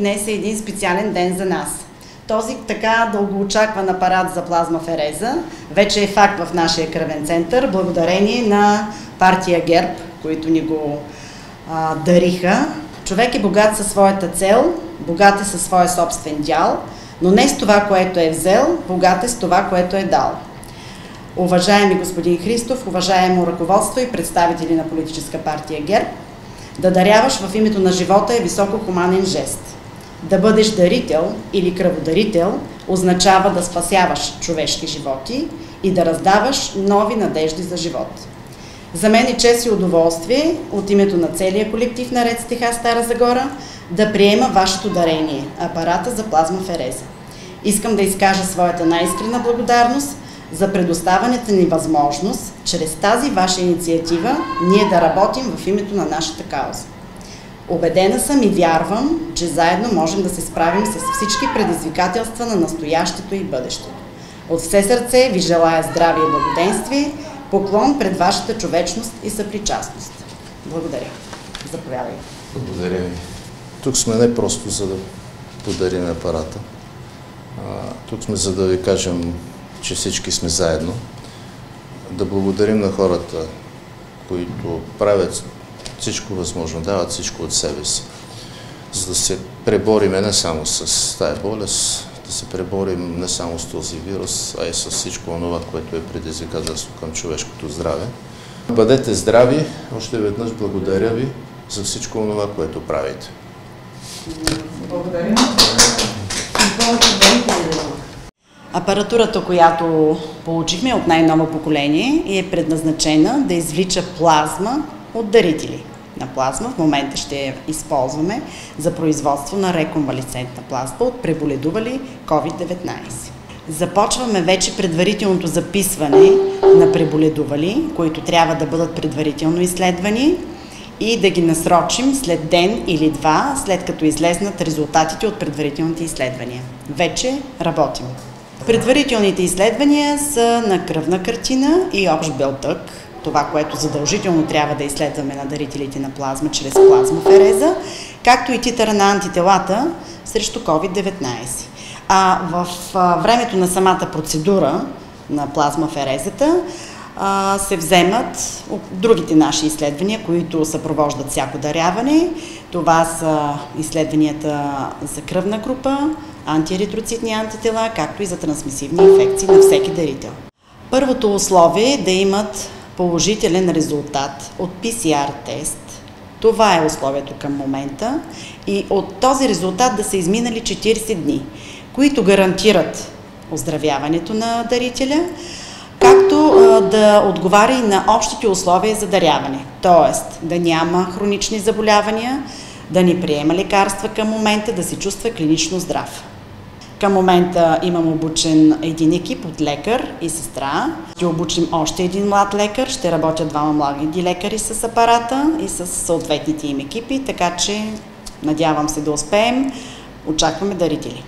Днес е един специален ден за нас. Този така дългоочакван апарат за плазмафереза вече е факт в нашия кръвен център, благодарение на партия ГЕРБ, които ни го а, дариха. Човек е богат със своята цел, богат е със своя собствен дял, но не с това, което е взел, богат е с това, което е дал. Уважаеми господин Христов, уважаемо ръководство и представители на политическа партия ГЕРБ, да даряваш в името на живота е високо хуманен жест. Да бъдеш дарител или кръводарител означава да спасяваш човешки животи и да раздаваш нови надежди за живот. За мен е чест и удоволствие от името на целия колектив на Ред Стиха Стара Загора да приема вашето дарение – апарата за плазмафереза. Искам да изкажа своята най-искрена благодарност за предоставянето ни възможност, чрез тази ваша инициатива, ние да работим в името на нашата кауза. Обедена съм и вярвам, че заедно можем да се справим с всички предизвикателства на настоящето и бъдещето. От все сърце ви желая здраве и благоденствие, поклон пред вашата човечност и съпричастност. Благодаря. Заповядайте. Благодаря ви. Тук сме не просто за да подарим апарата. А, тук сме за да ви кажем, че всички сме заедно. Да благодарим на хората, които правят всичко възможно, дават всичко от себе си, за да се пребориме не само с тая болест, да се преборим не само с този вирус, а и с всичко това, което е предизвикателство към човешкото здраве. Бъдете здрави, още веднъж благодаря ви за всичко това, което правите. Благодаря. Апаратурата, която получихме от най-ново поколение е предназначена да извлича плазма от дарители на плазма. В момента ще я използваме за производство на реконвалесцентна плазма от преболедували COVID-19. Започваме вече предварителното записване на преболедували, които трябва да бъдат предварително изследвани и да ги насрочим след ден или два, след като излезнат резултатите от предварителните изследвания. Вече работим. Предварителните изследвания са на кръвна картина и общ белтък, това, което задължително трябва да изследваме на дарителите на плазма чрез плазмофереза, както и титъра на антителата срещу COVID-19. А в времето на самата процедура на плазмаферезата се вземат другите наши изследвания, които съпровождат всяко даряване. Това са изследванията за кръвна група, антиеритроцитни антитела, както и за трансмисивни инфекции на всеки дарител. Първото условие е да имат положителен резултат от PCR тест. Това е условието към момента и от този резултат да са изминали 40 дни, които гарантират оздравяването на дарителя, както да отговаря и на общите условия за даряване, т.е. да няма хронични заболявания, да не приема лекарства към момента, да се чувства клинично здрав. Към момента имам обучен един екип от лекар и сестра. Ще обучим още един млад лекар. Ще работят двама млади лекари с апарата и с съответните им екипи, така че надявам се да успеем. Очакваме дарители.